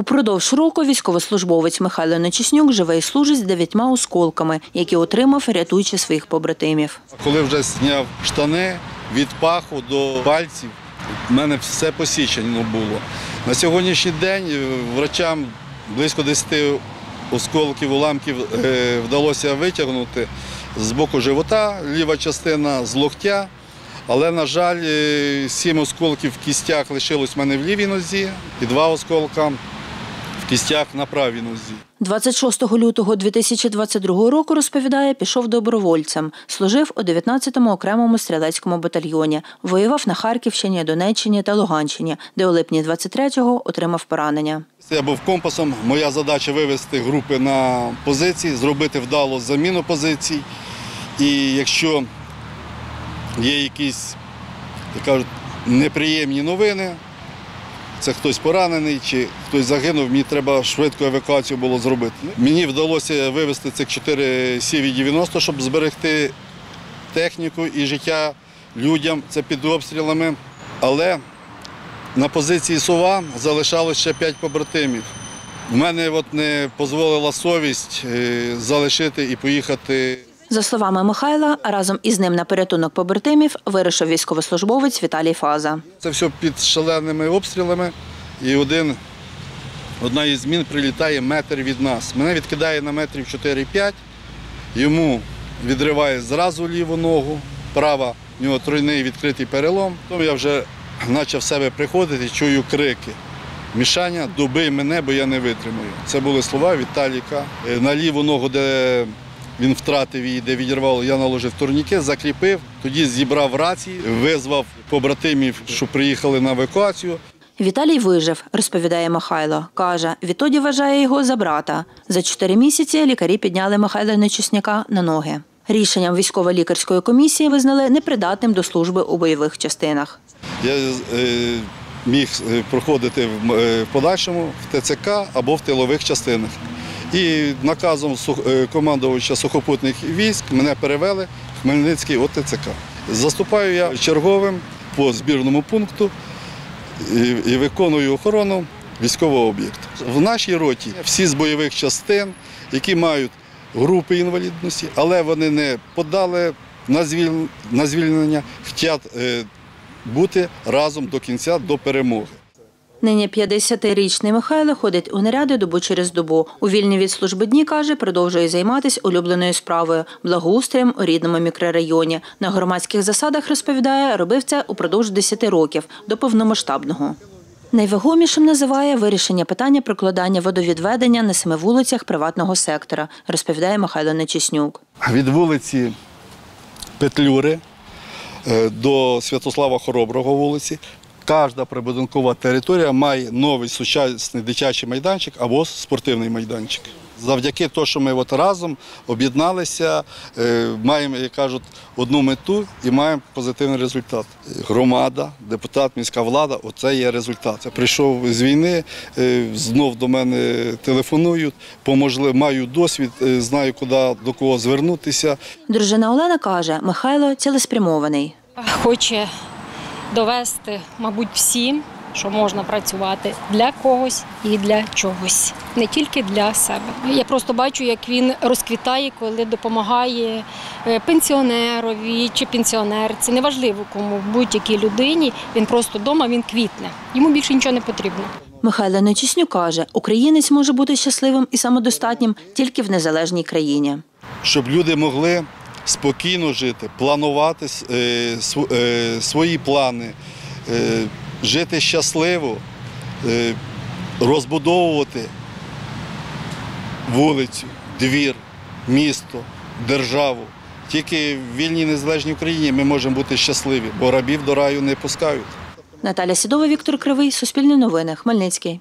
Упродовж року військовослужбовець Михайло Нечиснюк живе і служить з дев'ятьма осколками, які отримав, рятуючи своїх побратимів. Коли вже зняв штани від паху до пальців, в мене все посічено було. На сьогоднішній день е, врачам близько 10 осколків, уламків е, вдалося витягнути з боку живота, ліва частина з локтя. Але, на жаль, е, сім осколків в кістях лишилось в мене в лівій нозі і два осколка кістях на правій нозі. 26 лютого 2022 року, розповідає, пішов добровольцем. Служив у 19-му окремому стрілецькому батальйоні. Воював на Харківщині, Донеччині та Луганщині, де у липні 23-го отримав поранення. Я був компасом. Моя задача вивести групи на позиції, зробити вдалу заміну позицій. І якщо є якісь, як кажуть, неприємні новини, це хтось поранений чи хтось загинув, мені треба швидку евакуацію було зробити. Мені вдалося вивезти цих 4 CV-90, щоб зберегти техніку і життя людям. Це під обстрілами. Але на позиції сова залишалось ще 5 побратимів. В мене от не дозволила совість е, залишити і поїхати. За словами Михайла, разом із ним на порятунок побратимів вирішив військовослужбовець Віталій Фаза. Це все під шаленими обстрілами. І один, одна із змін прилітає метр від нас. Мене відкидає на метрів 4-5, йому відриває зразу ліву ногу, права, в нього тройний відкритий перелом. Тому я вже почав себе приходити, чую крики. Мішання, добий мене, бо я не витримую. Це були слова Віталіка. Е, На ліву ногу, де він втратив її, де відірвало, я наложив турніки, закріпив, тоді зібрав рації, визвав побратимів, що приїхали на евакуацію. Віталій вижив, розповідає Михайло. Каже, відтоді вважає його за брата. За чотири місяці лікарі підняли Михайла Нечисняка на ноги. Рішенням військово-лікарської комісії визнали непридатним до служби у бойових частинах. Я е, міг е, проходити в, е, в подальшому в ТЦК або в тилових частинах. І наказом е, командувача сухопутних військ мене перевели в Хмельницький ОТЦК. Заступаю я черговим по збірному пункту і, виконую охорону військового об'єкту. В нашій роті всі з бойових частин, які мають групи інвалідності, але вони не подали на звільнення, хочуть е, бути разом до кінця до перемоги. Нині 50-річний Михайло ходить у наряди добу через добу. У вільні від служби дні, каже, продовжує займатися улюбленою справою – благоустроєм у рідному мікрорайоні. На громадських засадах, розповідає, робив це упродовж 10 років, до повномасштабного. Найвагомішим називає вирішення питання прокладання водовідведення на семи вулицях приватного сектора, розповідає Михайло Нечиснюк. Від вулиці Петлюри е, до Святослава Хороброго вулиці. Кожна прибудинкова територія має новий сучасний дитячий майданчик або спортивний майданчик. Завдяки тому, що ми от разом об'єдналися, е, маємо, як кажуть, одну мету і маємо позитивний результат. Громада, депутат, міська влада оце є результат. Я прийшов з війни, е, знов до мене телефонують, поможли, маю досвід, е, знаю, куди до кого звернутися. Дружина Олена каже, Михайло цілеспрямований. хоче довести, мабуть, всім, що можна працювати для когось і для чогось, не тільки для себе. Я просто бачу, як він розквітає, коли допомагає е, пенсіонерові чи пенсіонерці. Неважливо кому, будь-якій людині. Він просто вдома, він квітне. Йому більше нічого не потрібно. Михайло Нечиснюк каже, українець може бути щасливим і самодостатнім тільки в незалежній країні. щоб люди могли спокійно жити, планувати е, е, свої плани, е, жити щасливо, розбудовувати вулицю, двір, місто, державу. Тільки в вільній незалежній Україні ми можемо бути щасливі, бо рабів до раю не пускають. Наталя Сідова, Віктор Кривий, Суспільне новини, Хмельницький.